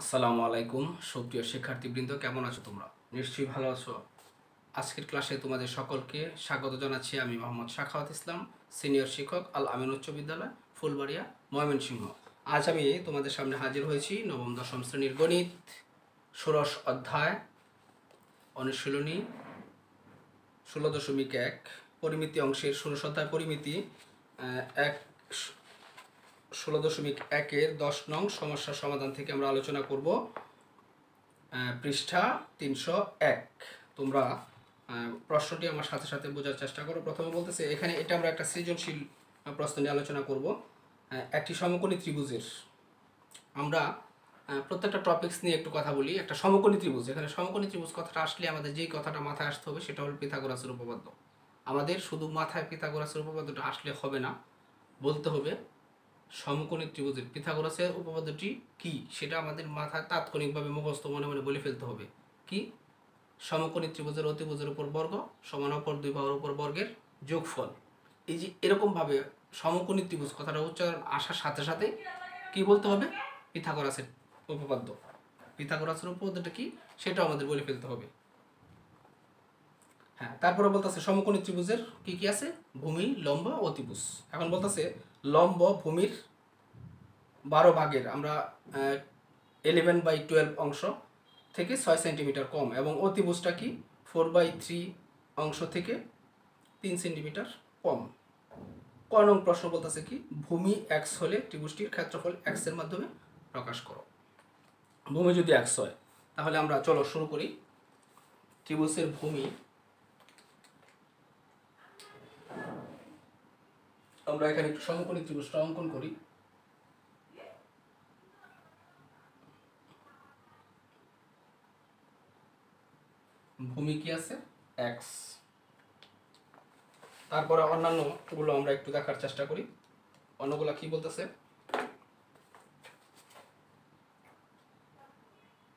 আসসালামু আলাইকুম, সুপ্রিয় শিক্ষার্থীবৃন্দ, কেমন আছো তোমরা? নিশ্চয়ই ভালো আছো। আজকের ক্লাসে তোমাদের সকলকে স্বাগত জানাচ্ছি আমি মোহাম্মদ শাখাওয়াত ইসলাম, সিনিয়র শিক্ষক আল আমিন উচ্চ বিদ্যালয়, ফুলবাড়িয়া, ময়মনসিংহ। আজ আমি তোমাদের সামনে হাজির হয়েছি নবম, দশম শ্রেণির গণিত, ষোড়শ অধ্যায়, অনুশীলনী, ষোলো দশমিক এক, পরিমিতি অংশের ষোড়শ অধ্যায় পরিমিতি এক ষোলো দশমিক একের দশ নং সমস্যার সমাধান থেকে আমরা আলোচনা করব পৃষ্ঠা তিনশো এক। তোমরা প্রশ্নটি আমার সাথে সাথে বোঝার চেষ্টা করো। প্রথমে বলতেছে, এখানে এটা আমরা একটা সৃজনশীল প্রশ্ন নিয়ে আলোচনা করব। একটি সমকোণী ত্রিভুজের। আমরা প্রত্যেকটা টপিক্স নিয়ে একটু কথা বলি। একটা সমকোণী ত্রিভুজ। এখানে সমকোণী ত্রিভুজ কথাটা আসলে আমাদের যেই কথাটা মাথায় আসতে হবে সেটা হলো পিথাগোরাসের উপপাদ্য। আমাদের শুধু মাথায় পিথাগোরাসের উপপাদ্যটা আসলে হবে না, বলতে হবে সমকোণী ত্রিভুজের পিথাগোরাসের উপপাদ্যটি কি? সেটা আমাদের মাথায় তাৎক্ষণিকভাবে মুখস্থ মনে মনে বলে ফেলতে হবে। কি? সমকোণী ত্রিভুজের অতিভুজের উপর বর্গ সমান অপর দুই বাহুর উপর বর্গের যোগফল। এই যে এরকমভাবে সমকোণী ত্রিভুজ কথাটা উচ্চারণ আসার সাথে সাথে কি বলতে হবে? পিথাগোরাসের উপপাদ্য। পিথাগোরাসের উপপাদ্যটা কি? সেটাও আমাদের বলে ফেলতে হবে। হ্যাঁ তারপরে বলতেছে সমকোণী ত্রিভুজের কি কি আছে? ভূমি, লম্বা, অতিভুজ। এখন বলতেছে লম্ব ভূমির বারো ভাগের, আমরা ইলেভেন বাই টুয়েলভ অংশ থেকে ছয় সেন্টিমিটার কম এবং অতিভুজটা কি? ফোর বাই থ্রি অংশ থেকে তিন সেন্টিমিটার কম। ক নং প্রশ্ন বলতেছে কি? ভূমি এক্স হলে ত্রিভুজটির ক্ষেত্রফল এক্সের মাধ্যমে প্রকাশ করো। ভূমি যদি এক্স হয়, তাহলে আমরা চলো শুরু করি। ত্রিভুজের ভূমি আমরা এখানে একটু সমকোণী ত্রিভুজটা অঙ্কন করি। ভূমি কি আছে? এক্স তারপরে অন্যান্যগুলো আমরা একটু দেখার চেষ্টা করি। অন্যগুলা কি বলতেছে?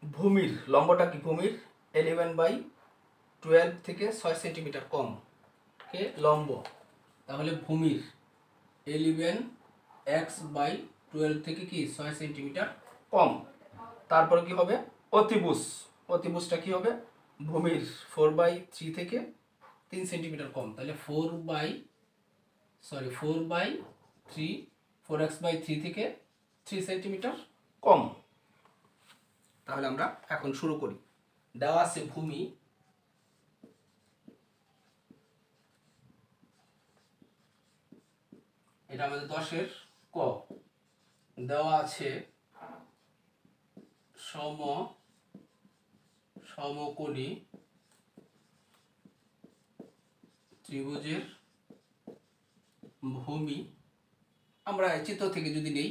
ভূমির, লম্বটা কি ভূমির? এলেভেন বাই টুয়েলভ থেকে ছয় সেন্টিমিটার কম। কে? লম্ব। তাহলে ভূমির। এলিভেন এক্স বাই টুয়েলভ থেকে কি ছয় সেন্টিমিটার কম। তারপরে কি হবে? অতিভুজ। অতিভুজটা কি হবে? ভূমির ফোর বাই থ্রি থেকে তিন সেন্টিমিটার কম। তাহলে four by sorry four by three four x by three থেকে থ্রি সেন্টিমিটার কম। তাহলে আমরা এখন শুরু করি। দেওয়া আছে ভূমি এটা আমাদের দশের ক। দেওয়া আছে সম, সমকোণী ত্রিভুজের ভূমি। আমরা চিত্র থেকে যদি নেই,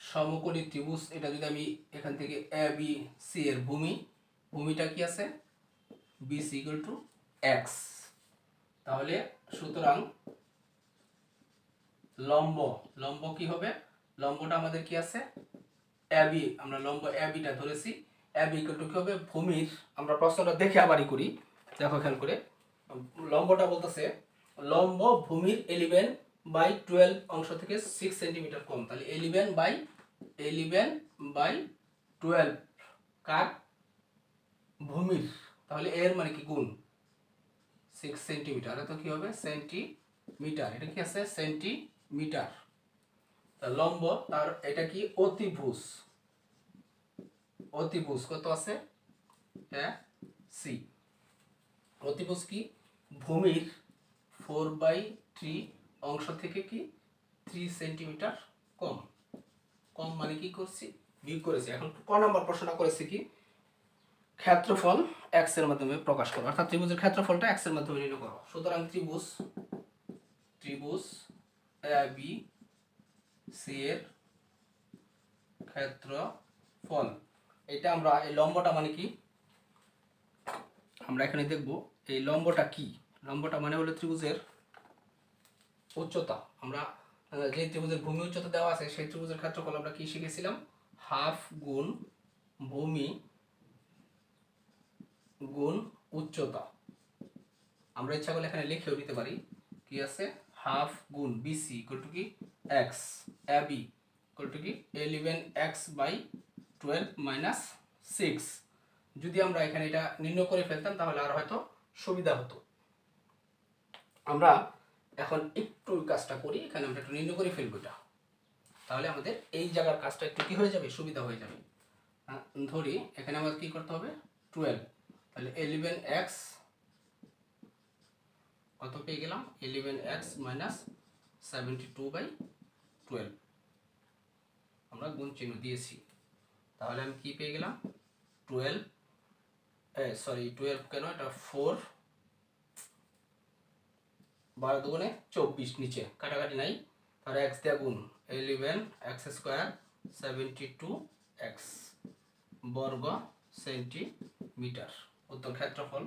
সমকোণী ত্রিভুজ, এটা যদি আমি এখান থেকে এ বি সি এর ভূমি, ভূমিটা কি আছে? B C equal to x তাহলে সুতরাং লম্ব লম্ব কি হবে? লম্বটা আমাদের কি আছে? এবি আমরা লম্ব এবিটা ধরেছি। এবি ইকুয়াল কি হবে? ভূমির। আমরা প্রশ্নটা দেখে আবারই করি। দেখো এখান করে। লম্বটা বলতেছে, লম্ব ভূমির এলিভেন বাই টুয়েলভ অংশ থেকে সিক্স সেন্টিমিটার কম। তাহলে eleven by eleven by twelve কার? ভূমির। তাহলে এর মানে কি? গুণ। সিক্স সেন্টিমিটার তো কি হবে? সেন্টিমিটার এটা কি আছে? সেন্টিমিটার তা লম্ব, তার এটা কি? অতিভুজ। অতিভুজ কত আছে? সি অতিভুজ কি? ভূমির ফোর বাই থ্রি অংশ থেকে কি? থ্রি সেন্টিমিটার কম। কম মানে কি করছি? বিয়োগ করেছি। এখন ক নম্বর প্রশ্নটা করেছি কি? ক্ষেত্রফল এক্সের মাধ্যমে প্রকাশ করো। অর্থাৎ ত্রিভুজের ক্ষেত্রফলটা এক্সের মাধ্যমে নির্ণয় করো। সুতরাং ত্রিভুজ ত্রিভুজ বি, সি ক্ষেত্রফল। এটা আমরা, এই লম্বটা মানে কি? আমরা এখানে দেখব, এই লম্বটা কি? লম্বটা মানে হলো ত্রিভুজের উচ্চতা। আমরা যে ত্রিভুজের ভূমি উচ্চতা দেওয়া আছে, সেই ত্রিভুজের ক্ষেত্রফল আমরা কি শিখেছিলাম? হাফ গুণ ভূমি গুণ উচ্চতা। আমরা ইচ্ছা করলে এখানে লিখেও দিতে পারি। কি আছে? হাফ গুণ বিসি ইকুয়াল টু কি? এক্স এবি ইকুয়াল টু কি? Eleven x by twelve minus six যদি আমরা এখানে এটা নির্ণয় করে ফেলতাম, তাহলে আর হয়তো সুবিধা হতো। আমরা এখন একটু কাজটা করি, এখানে আমরা একটু নির্ণয় করে ফেলব এটা। তাহলে আমাদের এই জায়গার কাজটা একটু কি হয়ে যাবে? সুবিধা হয়ে যাবে। ধরি, এখানে আমাদের কি করতে হবে? টুয়েলভ তাহলে এলিভেন এক্স কত পেয়ে গেলাম? Eleven x minus seventy two by twelve আমরা গুণ চিহ্ন দিয়েছি। তাহলে আমি কি পেয়ে গেলাম? টুয়েলভ সরি টুয়েলভ কেন? এটা ফোর বারো দুগুণে চব্বিশ নিচে, কাটাকাটি নাই। তাহলে এক্স দিয়ে গুণ eleven x square seventy two x বর্গ সেন্টিমিটার উত্তর ক্ষেত্রফল,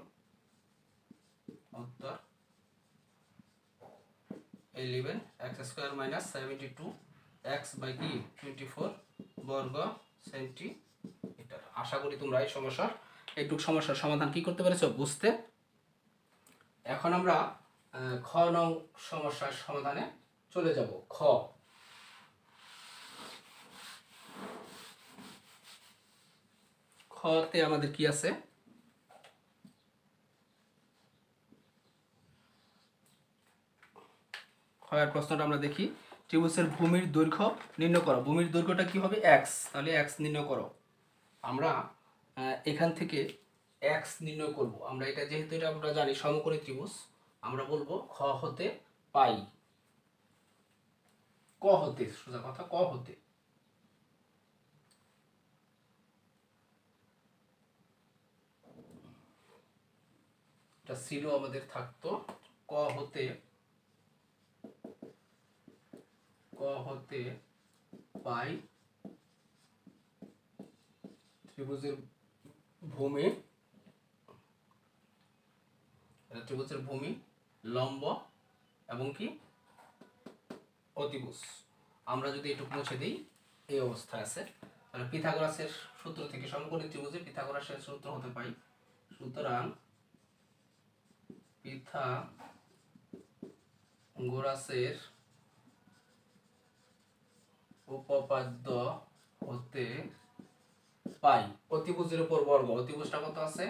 উত্তর। Eleven x square minus seventy two x by কি? টোয়েন্টি ফোর বর্গ সেন্টিমিটার। আশা করি তোমরা এই সমস্যার, এইটুক সমস্যার সমাধান কি করতে পেরেছ? বুঝতে? এখন আমরা খ নং সমস্যার সমাধানে চলে যাব। খ। খতে আমাদের কি আছে? ক্ষয়ের প্রশ্নটা আমরা দেখি। ত্রিভুজের ভূমির দৈর্ঘ্য নির্ণয় করো। ভূমির দৈর্ঘ্যটা কি হবে? এক্স তাহলে এক্স নির্ণয় করো। আমরা এখান থেকে এক্স নির্ণয় করব। আমরা এটা যেহেতু এটা আমরা জানি সমকোণী ত্রিভুজ, আমরা বলব খ হতে পাই। ক হতে, সোজা কথা, ক হতে। এটা ছিল আমাদের থাকতো ক হতে ক হতে পাই ত্রিভুজের ভূমি ত্রিভুজের ভূমি, লম্ব এবং কি? অতিভুজ। আমরা যদি একটু মুছে দিই, এই অবস্থায় আছে। তাহলে পিথাগোরাসের সূত্র থেকে সমকোণী ত্রিভুজে পিথাগোরাসের সূত্র হতে পাই। সুতরাং পিথাগোরাসের উপপাদ্য হতে পাই। অতিভুজের উপর বর্গ। অতিভুজটা কত আছে?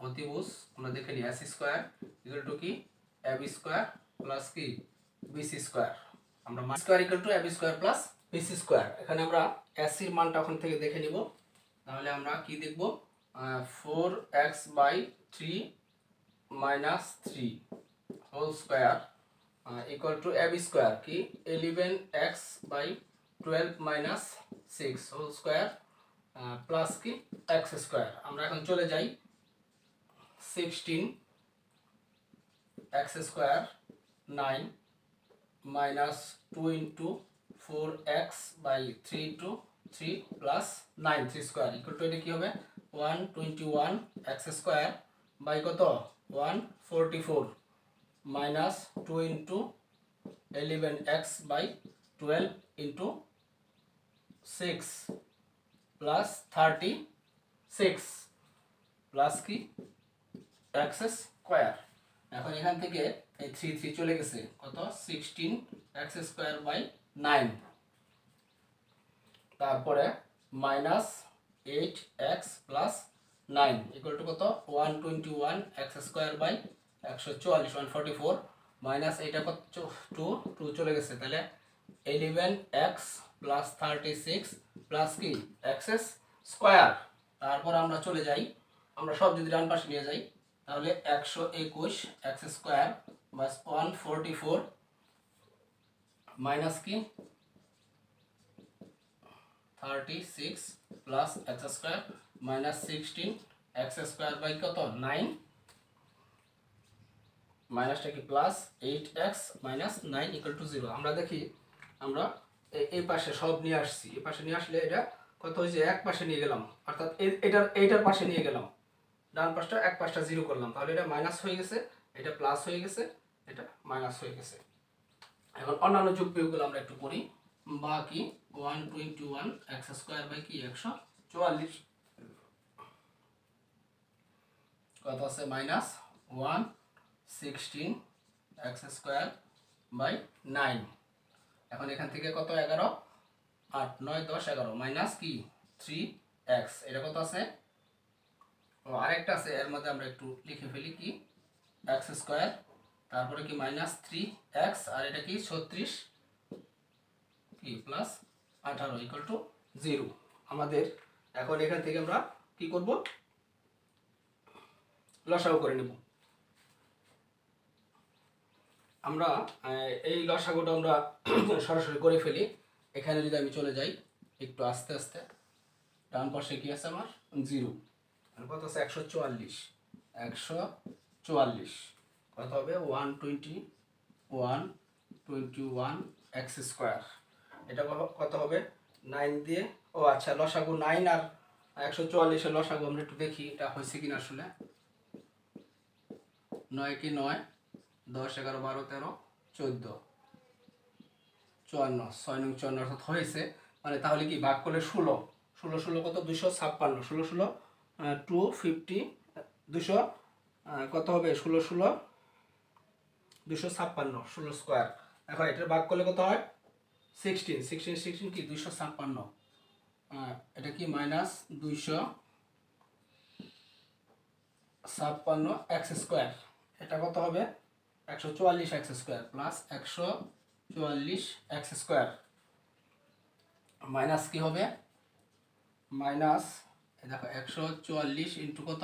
অতিভুজ, আমরা দেখে নিই এস স্কোয়ার ইকুয়াল টু কি? এবি স্কোয়ার প্লাস কি? বিসি স্কোয়ার আমরা square equal to AB square plus BC square এখানে আমরা এসির মানটা ওখান থেকে দেখে নিব। তাহলে আমরা কি দেখব? Four x by three minus three whole square equal to AB square কি? Eleven x by twelve minus six whole square plus কি? এক্স স্কোয়ার আমরা এখন চলে যাই sixteen x square nine minus two into four x by three two three plus nine three square equal to এটা কী হবে? One twenty one x square by কত? One forty four minus two into eleven x by twelve into six plus thirty six plus কি? X square এখন এখান থেকে এই three three চলে গেছে। কত? Sixteen x square by nine তারপরে minus eight x plus nine equal to কত? One twenty one x square by একশো চুয়াল্লিশ ওয়ান ফর্টি ফোর মাইনাস এইটা কত? টু টু চলে গেছে। তাহলে eleven x plus thirty six plus কি এক্সএস স্কোয়ার তারপর আমরা চলে যাই। আমরা সব যদি ডান পাশে নিয়ে যাই, তাহলে একশো একুশ এক্স স্কোয়ার বাস ওয়ান ফোরটি ফোর মাইনাস কি? Thirty six plus x square minus sixteen x square by কত? নাইন মাইনাসটা কি plus eight x minus nine equal to zero আমরা দেখি, আমরা এই পাশে সব নিয়ে আসছি। এই পাশে নিয়ে আসলে এটা কত হয়েছে? এক পাশে নিয়ে গেলাম। অর্থাৎ এটার, এইটার পাশে নিয়ে গেলাম। ডান পাশটা, এক পাশটা জিরো করলাম। তাহলে এটা মাইনাস হয়ে গেছে, এটা প্লাস হয়ে গেছে, এটা মাইনাস হয়ে গেছে। এখন অন্যান্য যোগ বিয়োগগুলো আমরা একটু করি। বাকি one twenty one x square by কি? একশো চুয়াল্লিশ। কত আছে? Minus one sixteen x square by nine এখন এখান থেকে কত? এগারো? আট, নয়, দশ, এগারো। মাইনাস কি? থ্রি এক্স এটা কত আছে? ও, আরেকটা আছে। এর মধ্যে আমরা একটু লিখে ফেলি কি? এক্স স্কোয়ার তারপরে কি? মাইনাস থ্রি এক্স আর এটা কি? ছত্রিশ। কি? প্লাস আঠারো ইকুয়াল টু জিরো আমাদের এখন এখান থেকে আমরা কি করব? লসাগু করে নেব। আমরা এই লসাগুটা আমরা সরাসরি করে ফেলি। এখানে যদি আমি চলে যাই, একটু আস্তে আস্তে, ডান পাশে কি আছে আমার? জিরো। কত আছে? একশো চুয়াল্লিশ। একশো চুয়াল্লিশ। কত হবে? One twenty one twenty one x square. এটা কত হবে? নাইন দিয়ে, ও আচ্ছা লসাগু নাইন আর একশো চুয়াল্লিশের লসাগু আমরা একটু দেখি, এটা হয়েছে কিনা আসলে। নয় কি নয়? দশ, এগারো, বারো, তেরো, চোদ্দ। চুয়ান্ন, ছয় নং চুয়ান্ন অর্থাৎ হয়েছে। মানে তাহলে কি ভাগ করলে ষোলো। ষোলো ষোলো কত? দুশো ছাপ্পান্ন। ষোলো ষোলো টু ফিফটি দুশো কত হবে? ষোলো ষোলো দুশো ছাপ্পান্ন, ষোলো স্কোয়ার। এখন এটার ভাগ করলে কত হয়? সিক্সটিন। সিক্সটিন সিক্সটিন কি? দুইশো ছাপ্পান্ন। এটা কি? মাইনাস দুইশো ছাপ্পান্ন, এক্স স্কোয়ার। এটা কত হবে? একশো চুয়াল্লিশ এক্স স্কোয়ার প্লাস একশো চুয়াল্লিশ এক্স স্কোয়ার। মাইনাস কি হবে? মাইনাস দেখো, একশো চুয়াল্লিশ ইন্টু কত?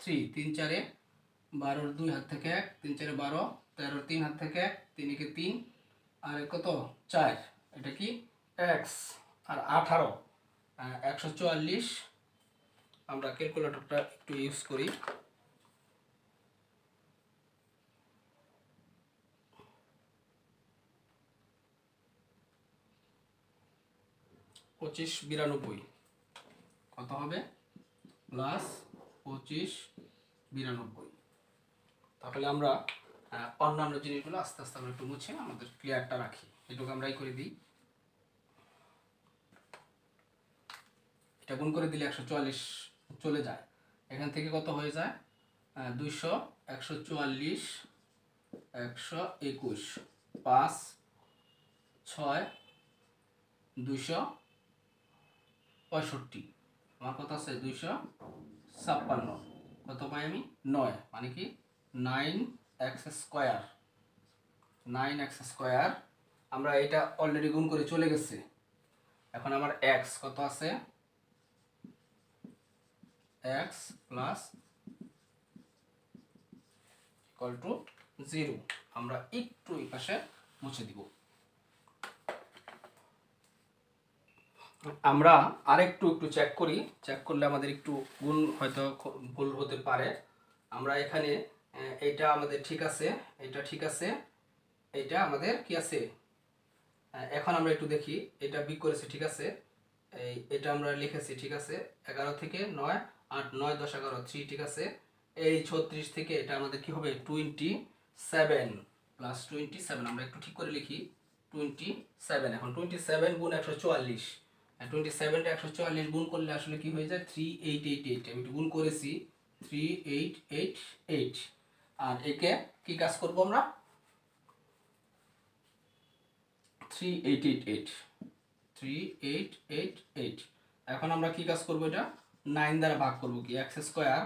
থ্রি। তিন চারে বারোর দুই হাত থেকে এক, তিন চারে বারো, তেরোর তিন হাত থেকে এক তিনকে তিন, আর কত? চার। এটা কি? এক্স। আর আঠারো। একশো চুয়াল্লিশ, আমরা ক্যালকুলেটরটা একটু ইউজ করি। পঁচিশ বিরানব্বই। কত হবে? প্লাস পঁচিশ বিরানব্বই। তাহলে আমরা অন্যান্য জিনিসগুলো আস্তে আস্তে আমরা একটু মুছে আমাদের ক্লিয়ারটা রাখি। এটুকু আমরাই করে দিই। এটা গুণ করে দিলে একশো চুয়াল্লিশ চলে যায়। এখান থেকে কত হয়ে যায়? দুইশো একশো চুয়াল্লিশ একশো একুশ। পাঁচ, ছয়, দুইশো পঁয়ষট্টি। আমার কত আছে দুইশো ছাপ্পান্ন। কত পাই আমি? নয়। মানে কি? Nine x square. Nine x square. আমরা এটা অলরেডি গুণ করে চলে গেছে। এখন আমার এক্স কত আছে? X plus equal to zero আমরা একটু এই পাশে মুছে দিব। আমরা আরেকটু একটু চেক করি। চেক করলে আমাদের একটু গুণ হয়তো ভুল হতে পারে। আমরা এখানে এটা আমাদের ঠিক আছে এটা ঠিক আছে এটা আমাদের কি আছে? এখন আমরা একটু দেখি, এটা বিক করেছে ঠিক আছে, এই এটা আমরা লিখেছি ঠিক আছে, এগারো থেকে নয়, আট, নয়, দশ, এগারো থ্রি ঠিক আছে, এই ছত্রিশ থেকে এটা আমাদের কি হবে? Twenty seven plus twenty seven আমরা একটু ঠিক করে লিখি টোয়েন্টি সেভেন এখন টোয়েন্টি সেভেন গুণ একশো চুয়াল্লিশ। টোয়েন্টি সেভেনটা একশো চুয়াল্লিশ গুণ করলে আসলে কি হয়ে যায়? থ্রি এইট এইট এইট আমি গুণ করেছি। থ্রি এইট এইট এইট আর একে কি কাজ করব আমরা? Three eight eight eight three eight eight eight এখন আমরা কি কাজ করব এটা? নাইন দ্বারা ভাগ করব কি? এক্স স্কোয়ার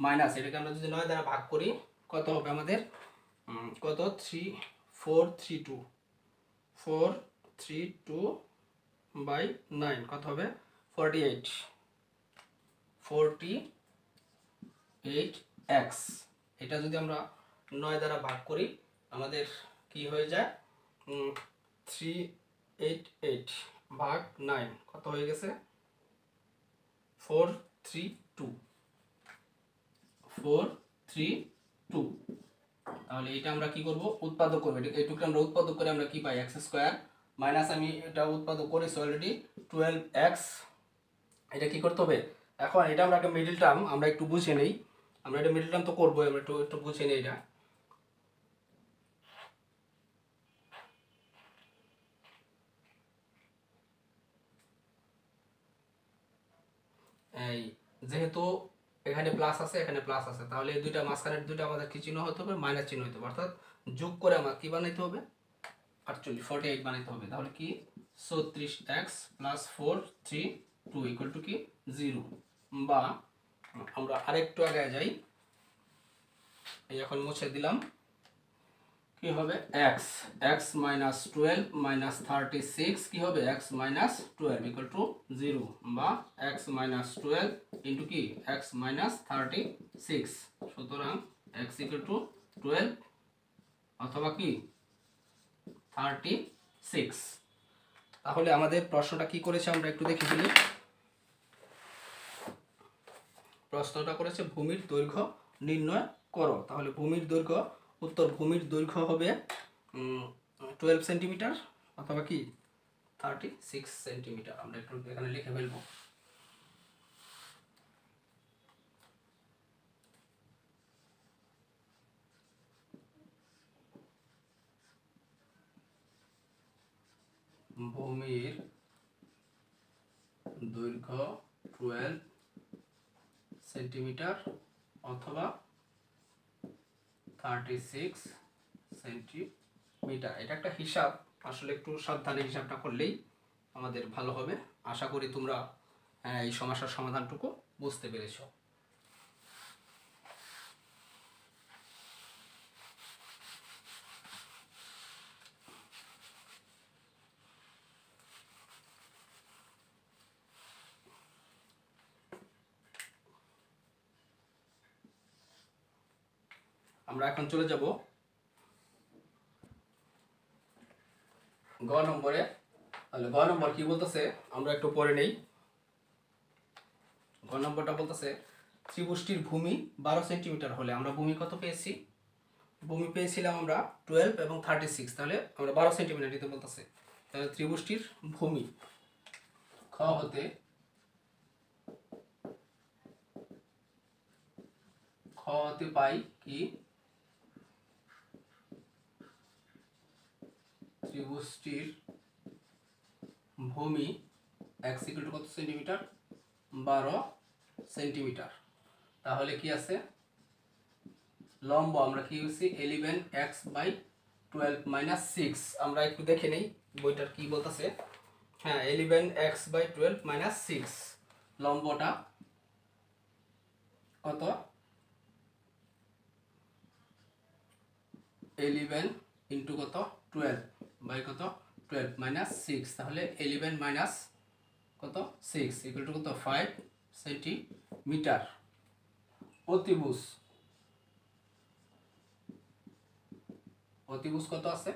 মাইনাস এটাকে আমরা যদি নয় দ্বারা ভাগ করি, কত হবে আমাদের? কত? Three four three two four three two by nine, কত হবে? Forty eight forty eight x এটা যদি আমরা নয় দ্বারা ভাগ করি, আমাদের কি হয়ে যায়? থ্রি এইট এইট ভাগ নাইন, কত হয়ে গেছে? Four three two four three two তাহলে এটা আমরা কি করব? উৎপাদক করব। এটা এইটুকু আমরা উৎপাদক করে আমরা কি পাই? এক্স স্কোয়ার মাইনাস আমি এটা উৎপাদক করেছি অলরেডি টুয়েলভ এক্স এটা কি করতে হবে? এখন এটা আমরা একটা মিডিল টার্ম আমরা একটু বুঝে নেই। আমরা এটা মিডিল টার্ম তো করব আমরা একটু একটু বুঝে নেই এটা। এই, যেহেতু এখানে প্লাস আছে, এখানে প্লাস আছে। তাহলে এই দুইটা মাঝখানের দুইটা আমাদের কি চিহ্ন হতে হবে? মাইনাস চিহ্ন হতে হবে। অর্থাৎ যোগ করে আমার কি বানাইতে হবে? আটচল্লিশ ফর্টি এইট বানাইতে হবে। তাহলে কি? ছত্রিশ x plus four three two equal to কি? জিরো বা আমরা আরেকটু আগে যাই। এই এখন মুছে দিলাম। কি হবে? X x minus twelve minus thirty six কী হবে? X minus twelve equal to zero বা এক্স মাইনাস টুয়েলভ ইন্টু কি? এক্স মাইনাস থার্টি সিক্স সুতরাং এক্স ইকুয়াল টু টুয়েলভ অথবা কি? Thirty six. তাহলে আমাদের প্রশ্নটা কি করেছে আমরা একটু দেখে ফেলি। প্রশ্নটা করেছে ভূমির দৈর্ঘ্য নির্ণয় করো। তাহলে ভূমির দৈর্ঘ্য, উত্তর ভূমির দৈর্ঘ্য হবে টুয়েলভ সেন্টিমিটার অথবা কি? থার্টি সিক্স সেন্টিমিটার আমরা একটু এখানে লিখে ফেলব। ভূমির দৈর্ঘ্য টুয়েলভ সেন্টিমিটার অথবা থার্টি সিক্স সেন্টিমিটার এটা একটা হিসাব, আসলে একটু সাবধানে হিসাবটা করলেই আমাদের ভালো হবে। আশা করি তোমরা এই সমস্যার সমাধানটুকু বুঝতে পেরেছ। আমরা এখন চলে যাব গ নম্বরে। তাহলে গ নম্বর কি বলতেছে? আমরা একটু পরে নেই। গ নম্বরটা বলতেছে, ত্রিপুষ্টির ভূমি বারো সেন্টিমিটার হলে আমরা ভূমি কত পেয়েছি? ভূমি পেয়েছিলাম আমরা টুয়েলভ এবং থার্টি সিক্স তাহলে আমরা বারো সেন্টিমিটার দিতে বলতেছে। তাহলে ত্রিপুষ্টির ভূমি খ হতে খ হতে পাই কি? ত্রিভুজটির ভূমি এক্স ইকুয়াল কত সেন্টিমিটার বারো সেন্টিমিটার তাহলে কি আছে? লম্ব আমরা কি হচ্ছে eleven x by twelve minus six আমরা একটু দেখে নেই, বইটার কি বলতেছে? হ্যাঁ eleven x by twelve minus six লম্বটা কত? এলিভেন ইন্টু কত? টুয়েলভ বাই কত? টুয়েলভ মাইনাস সিক্স তাহলে এলিভেন মাইনাস কত? সিক্স ইকুয়াল টু কত? ফাইভ সেন্টিমিটার অতিভুজ। অতিভুজ কত আছে?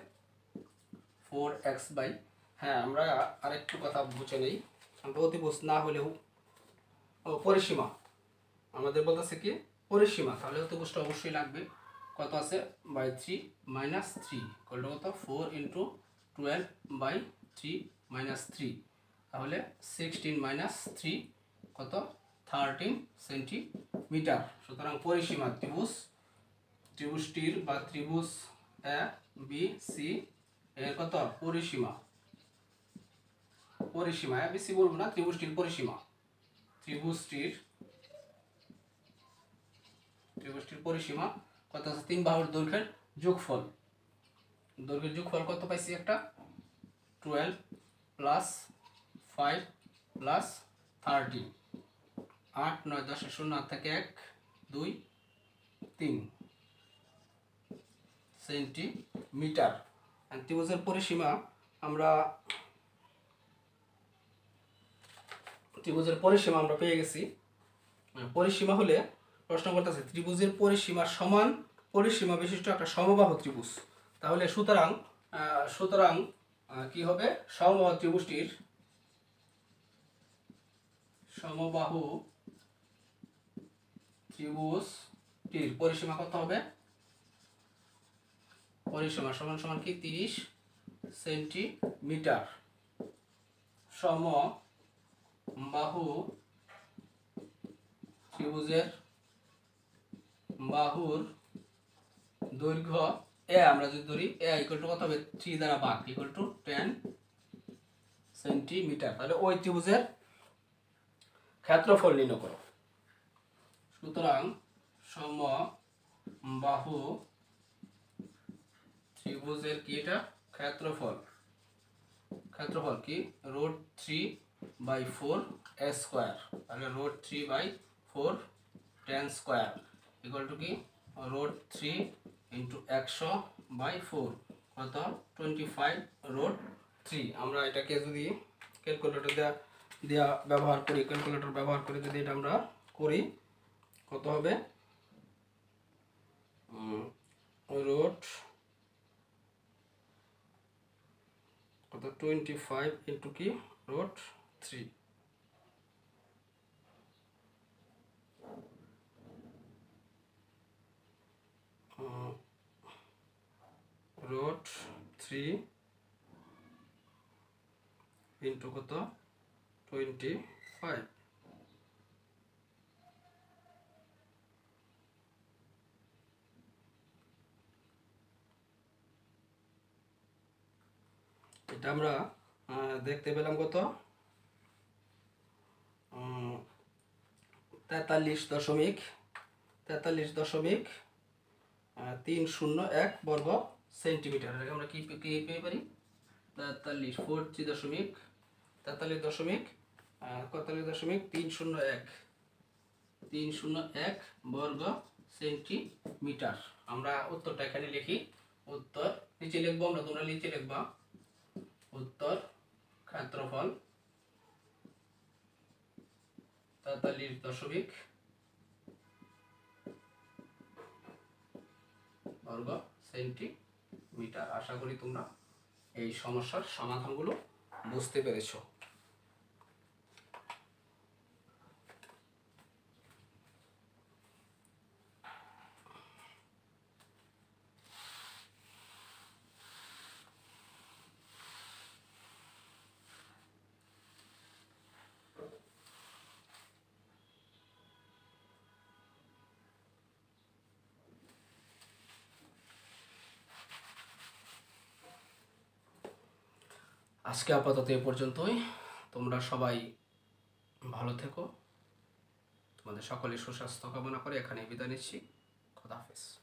Four x by. হ্যাঁ আমরা আরেকটু কথা বুঝে নেই। আমরা না হলেও, ও, পরিসীমা। আমাদের বলতেছে কি? পরিসীমা। তাহলে অতিভুজটা অবশ্যই লাগবে। কত আছে? বাই থ্রি মাইনাস থ্রি কত কত? Four into twelve by three minus three তাহলে সিক্সটিন মাইনাস থ্রি কত? থার্টিন সেন্টিমিটার সুতরাং পরিসীমা ত্রিভুজ। ত্রিভুজটির বা ত্রিভুজ এ বি সি এর কত? পরিসীমা। পরিসীমা। এ বি সি বলব না, ত্রিভুজটির পরিসীমা। ত্রিভুজটির ত্রিভুজটির পরিসীমা কত আছে তিন বাহুর দৈর্ঘ্যের যোগফল। দৈর্ঘ্যের যোগফল কত পাইছি একটা? Twelve plus five plus thirteen আট, নয়, দশ, শূন্য, আট থেকে এক, দুই, তিন। সেন্টিমিটার ত্রিভুজের পরিসীমা আমরা ত্রিভুজের পরিসীমা আমরা পেয়ে গেছি। পরিসীমা হলে প্রশ্ন করতেছে, ত্রিভুজের পরিসীমার সমান পরিসীমা বিশিষ্ট একটা সমবাহু ত্রিভুজ। তাহলে সুতরাং সুতরাং কি হবে? সমবাহু ত্রিভুজটির সমবাহু ত্রিভুজটির পরিসীমা কত হবে? পরিসীমা সমান সমান কি? তিরিশ সেন্টিমিটার। সম বাহু ত্রিভুজের বাহুর দৈর্ঘ্য এ, আমরা যদি ধরি, এ ইকুয়াল টু কত হবে? থ্রি দ্বারা ভাগ ইকুয়াল টু টেন সেন্টিমিটার তাহলে ওই ত্রিভুজের ক্ষেত্রফল নির্ণয় করো। সুতরাং সম বাহু ত্রিভুজের কি এটা? ক্ষেত্রফল। ক্ষেত্রফল কি? Root three by four square তাহলে root three by four ten square equal to কি? রোড থ্রি ইন্টু একশো বাই ফোর কত? টোয়েন্টি ফাইভ রোড থ্রি আমরা এটাকে যদি ক্যালকুলেটর দেওয়া দেওয়া ব্যবহার করি ক্যালকুলেটর ব্যবহার করে যদি এটা আমরা করি, কত হবে? রোড কত? টোয়েন্টি ফাইভ ইন্টু কি? Root three root three into কত? টোয়েন্টি ফাইভ এটা আমরা দেখতে পেলাম কত? তেতাল্লিশ দশমিক তেতাল্লিশ দশমিক তিন শূন্য এক বর্গ সেন্টিমিটার। এটাকে আমরা কি কি পেয়ে পারি? তেতাল্লিশ ফোরটি দশমিক, তেতাল্লিশ দশমিক তেতাল্লিশ দশমিক তিন শূন্য এক। তিন শূন্য এক বর্গ সেন্টিমিটার। আমরা উত্তরটা এখানে লিখি। উত্তর নিচে লিখব আমরা, তোমরা নিচে লিখবা। উত্তর ক্ষেত্রফল তেতাল্লিশ দশমিক বর্গ সেন্টিমিটার। আশা করি তোমরা এই সমস্যার সমাধানগুলো বুঝতে পেরেছ। আজকে আপাতত এ পর্যন্তই। তোমরা সবাই ভালো থেকো। তোমাদের সকলে সুস্বাস্থ্য কামনা করে এখানে বিদায় নিচ্ছি। খোদা হাফেজ।